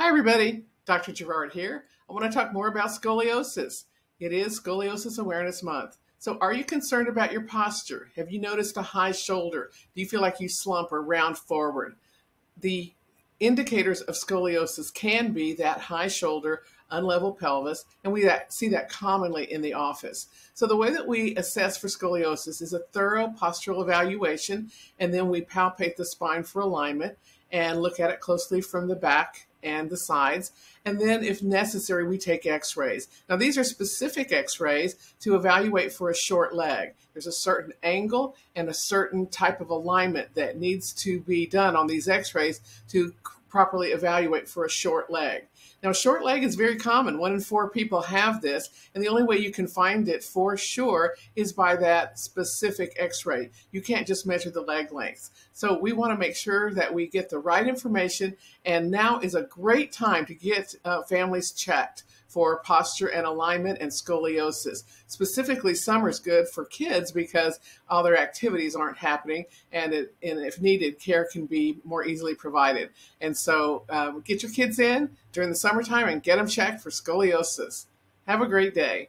Hi, everybody. Dr. Gerard here. I want to talk more about scoliosis. It is Scoliosis Awareness Month. So, are you concerned about your posture? Have you noticed a high shoulder? Do you feel like you slump or round forward? The indicators of scoliosis can be that high shoulder, unlevel pelvis, and we see that commonly in the office. So, the way that we assess for scoliosis is a thorough postural evaluation, and then we palpate the spine for alignment and look at it closely from the back and the sides. And then, if necessary, we take x rays. Now, these are specific x rays to evaluate for a short leg. There's a certain angle and a certain type of alignment that needs to be done on these x rays to properly evaluate for a short leg. Now, short leg is very common. One in four people have this, and the only way you can find it for sure is by that specific x ray. You can't just measure the leg length. So, we want to make sure that we get the right information, and now is a great time to get uh, families checked for posture and alignment and scoliosis. Specifically, summer is good for kids because all their activities aren't happening, and, it, and if needed, care can be more easily provided. And so, um, get your kids in during the summertime and get them checked for scoliosis. Have a great day.